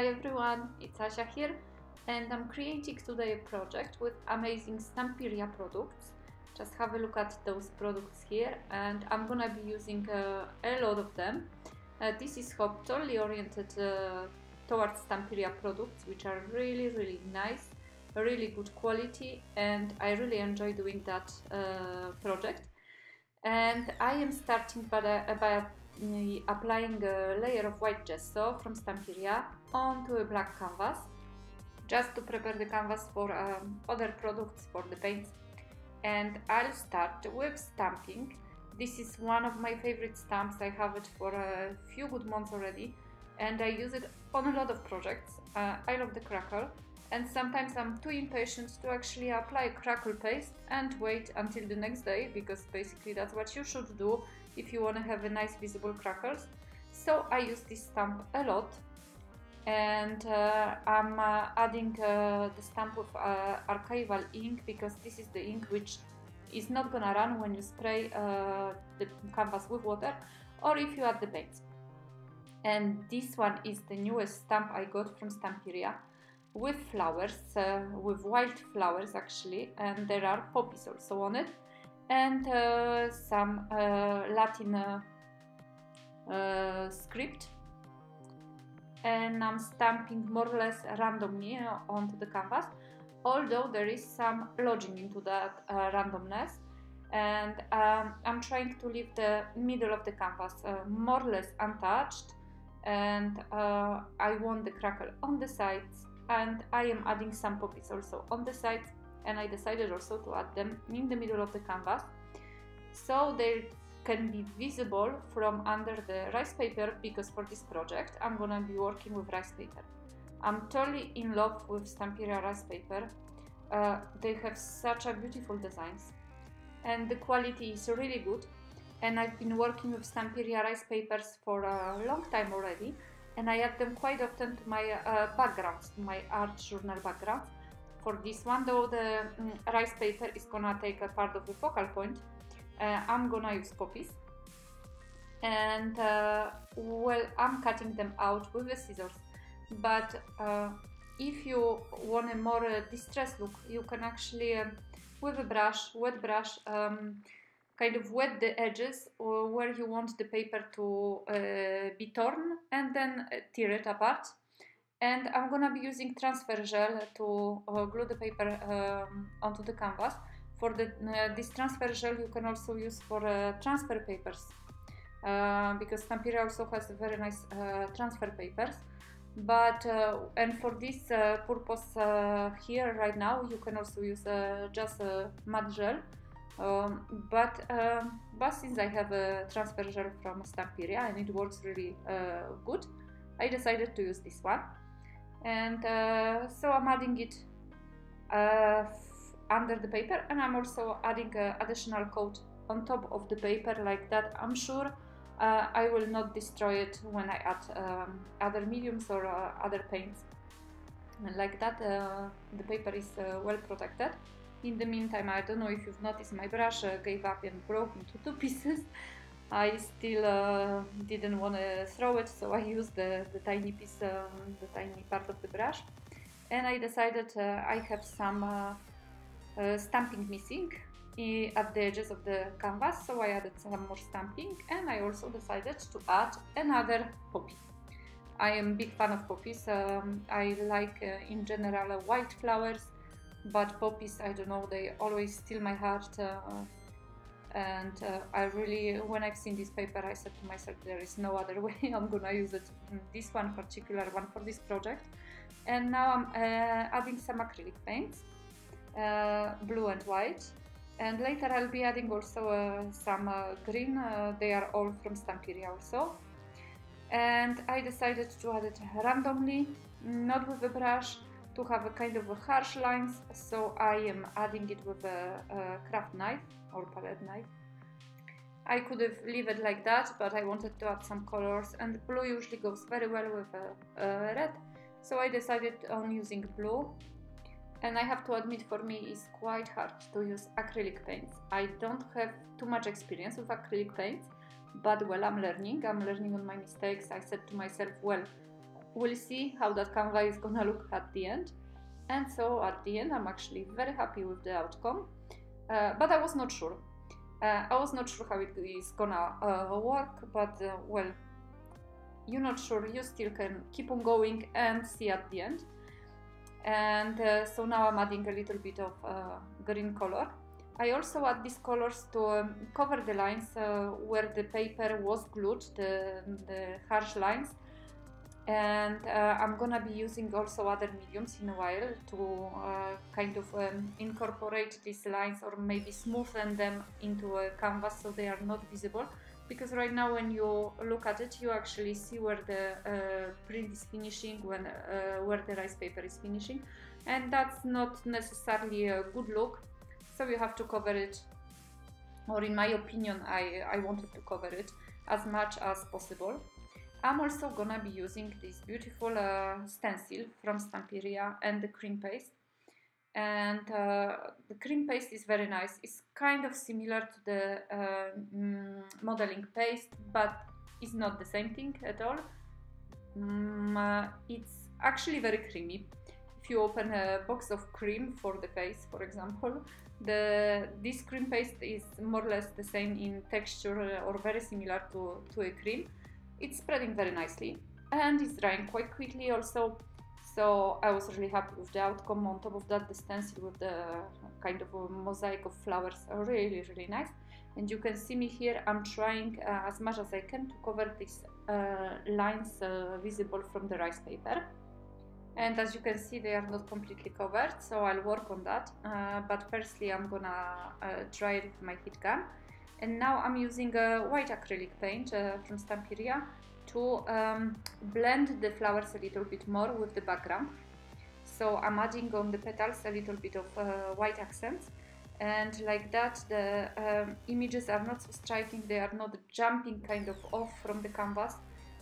Hi everyone, it's Asia here and I'm creating today a project with amazing Stamperia products. Just have a look at those products here and I'm gonna be using uh, a lot of them. Uh, this is totally oriented uh, towards Stamperia products which are really really nice, really good quality and I really enjoy doing that uh, project. And I am starting by, by applying a layer of white gesso from Stamperia onto a black canvas just to prepare the canvas for um, other products for the paints and I'll start with stamping. This is one of my favorite stamps. I have it for a few good months already and I use it on a lot of projects. Uh, I love the crackle and sometimes I'm too impatient to actually apply crackle paste and wait until the next day because basically that's what you should do if you want to have a nice visible crackers So I use this stamp a lot and uh, I'm uh, adding uh, the stamp with uh, archival ink because this is the ink which is not gonna run when you spray uh, the canvas with water or if you add the paints. And this one is the newest stamp I got from Stamperia with flowers, uh, with wild flowers actually, and there are poppies also on it and uh, some uh, Latin uh, script. And I'm stamping more or less randomly onto the canvas. Although there is some lodging into that uh, randomness. And um, I'm trying to leave the middle of the canvas uh, more or less untouched. And uh, I want the crackle on the sides. And I am adding some poppies also on the sides and I decided also to add them in the middle of the canvas so they can be visible from under the rice paper because for this project I'm gonna be working with rice paper. I'm totally in love with Stamperia rice paper. Uh, they have such a beautiful designs and the quality is really good and I've been working with Stamperia rice papers for a long time already and I add them quite often to my uh, backgrounds, to my art journal backgrounds for this one, though the um, rice paper is gonna take a part of the focal point, uh, I'm gonna use poppies. And uh, well, I'm cutting them out with the scissors. But uh, if you want a more uh, distressed look, you can actually, um, with a brush, wet brush, um, kind of wet the edges where you want the paper to uh, be torn and then uh, tear it apart and I'm gonna be using transfer gel to uh, glue the paper um, onto the canvas. For the, uh, this transfer gel you can also use for uh, transfer papers uh, because Stamperia also has very nice uh, transfer papers. But uh, and for this purpose here right now you can also use just matte gel. Um, but um, but since I have a transfer gel from Stamperia and it works really good, I decided to use this one and uh, so I'm adding it uh, under the paper and I'm also adding an additional coat on top of the paper like that. I'm sure uh, I will not destroy it when I add um, other mediums or uh, other paints. And like that uh, the paper is uh, well protected. In the meantime I don't know if you've noticed my brush gave up and broke into two pieces I still uh, didn't want to throw it, so I used the, the tiny piece, um, the tiny part of the brush. And I decided uh, I have some uh, uh stamping missing at the edges of the canvas, so I added some more stamping and I also decided to add another poppy. I am a big fan of poppies. Um, I like uh, in general uh, white flowers, but poppies, I don't know, they always steal my heart and uh, I really when I've seen this paper I said to myself there is no other way I'm gonna use it this one particular one for this project. And now I'm uh, adding some acrylic paints uh, blue and white. And later I'll be adding also uh, some uh, green uh, they are all from Stamperia also. And I decided to add it randomly not with a brush to have a kind of a harsh lines so I am adding it with a, a craft knife or palette knife I could have leave it like that but I wanted to add some colors and blue usually goes very well with a, a red so I decided on using blue and I have to admit for me it's quite hard to use acrylic paints. I don't have too much experience with acrylic paints but well I'm learning, I'm learning on my mistakes. I said to myself well we'll see how that Canva is gonna look at the end. And so at the end, I'm actually very happy with the outcome, uh, but I was not sure. Uh, I was not sure how it is gonna uh, work, but uh, well, you're not sure, you still can keep on going and see at the end. And uh, so now I'm adding a little bit of uh, green color. I also add these colors to um, cover the lines where the paper was glued, the, the harsh lines, and uh, I'm gonna be using also other mediums in a while to uh, kind of um, incorporate these lines or maybe smoothen them into a canvas so they are not visible. Because right now when you look at it you actually see where the uh, print is finishing when uh, where the rice paper is finishing. And that's not necessarily a good look so you have to cover it. Or in my opinion I, I wanted to cover it as much as possible I'm also gonna be using this beautiful uh, stencil from Stamperia and the cream paste. And uh, the cream paste is very nice. It's kind of similar to the uh, mm, modeling paste, but it's not the same thing at all. Mm, it's actually very creamy. If you open a box of cream for the face, for example, the this cream paste is more or less the same in texture or very similar to, to a cream it's spreading very nicely and it's drying quite quickly also. So I was really happy with the outcome. On top of that, the stencil with the kind of a mosaic of flowers are really, really nice. And you can see me here, I'm trying uh, as much as I can to cover these uh, lines uh, visible from the rice paper. And as you can see, they are not completely covered, so I'll work on that. Uh, but firstly, I'm gonna uh, try it with my heat gun and now I'm using a white acrylic paint uh, from Stamperia to um, blend the flowers a little bit more with the background. So I'm adding on the petals a little bit of uh, white accents and like that the um, images are not so striking, they are not jumping kind of off from the canvas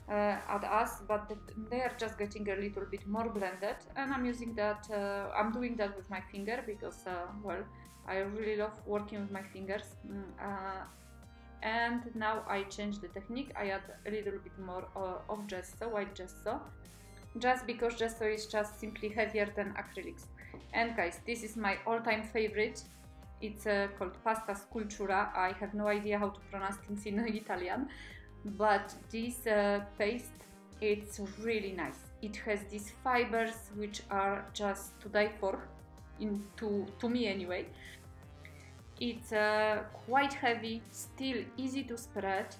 at us, but they are just getting a little bit more blended and I'm using that, uh, I'm doing that with my finger because, uh, well, I really love working with my fingers. Mm, uh, and now I change the technique. I add a little bit more uh, of gesso, white gesso, just because gesso is just simply heavier than acrylics. And guys, this is my all-time favorite. It's uh, called pasta scultura. I have no idea how to pronounce things in Italian, but this uh, paste, it's really nice. It has these fibers which are just to die for, in, to, to me anyway. It's uh, quite heavy, still easy to spread,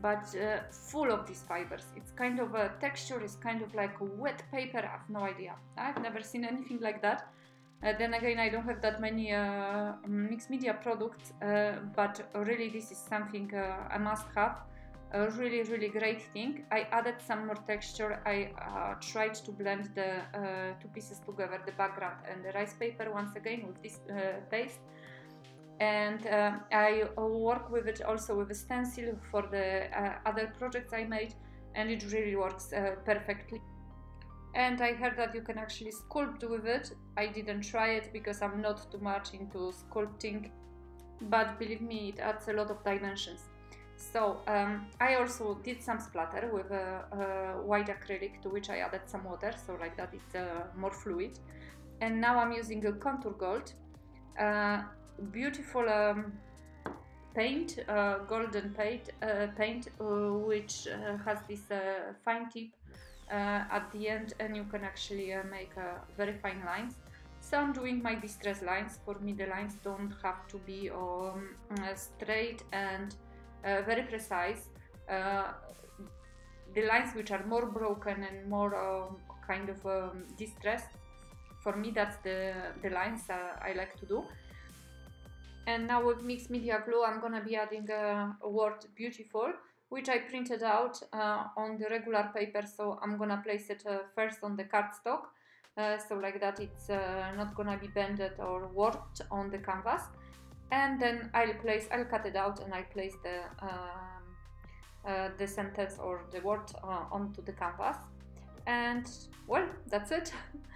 but uh, full of these fibers. It's kind of a texture, it's kind of like wet paper, I have no idea. I've never seen anything like that. Uh, then again, I don't have that many uh, mixed media products, uh, but really this is something uh, I must have. A really, really great thing. I added some more texture. I uh, tried to blend the two pieces together, the background and the rice paper once again with this paste and uh, I work with it also with a stencil for the uh, other projects I made and it really works uh, perfectly. And I heard that you can actually sculpt with it. I didn't try it because I'm not too much into sculpting, but believe me, it adds a lot of dimensions. So um, I also did some splatter with a, a, white acrylic to which I added some water, so like that it's uh, more fluid. And now I'm using a contour gold. Uh, beautiful um, paint, uh, golden paint, uh, paint uh, which uh, has this fine tip at the end and you can actually make very fine lines. So I'm doing my distress lines. For me the lines don't have to be um, straight and very precise. the lines which are more broken and more um, kind of um, distressed, for me that's the, the lines I like to do. And now with mixed media glue, I'm gonna be adding a, word beautiful, which I printed out uh, on the regular paper. So I'm gonna place it uh, first on the cardstock. Uh, so like that it's uh, not gonna be bended or warped on the canvas. And then I'll place, I'll cut it out and I'll place the, um, uh, the sentence or the word uh, onto the canvas. And well, that's it.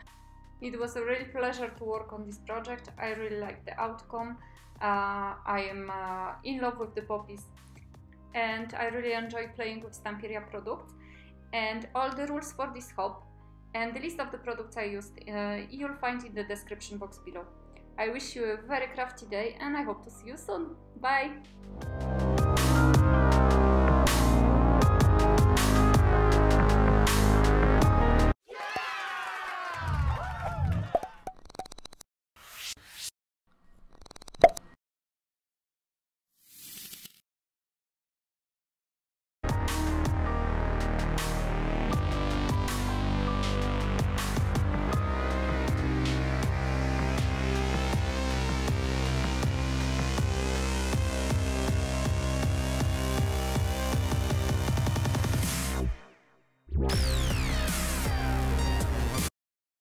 it was a real pleasure to work on this project. I really like the outcome. Uh, I am uh, in love with the poppies and I really enjoy playing with Stamperia products. and all the rules for this hop and the list of the products I used uh, you'll find in the description box below. I wish you a very crafty day and I hope to see you soon. Bye!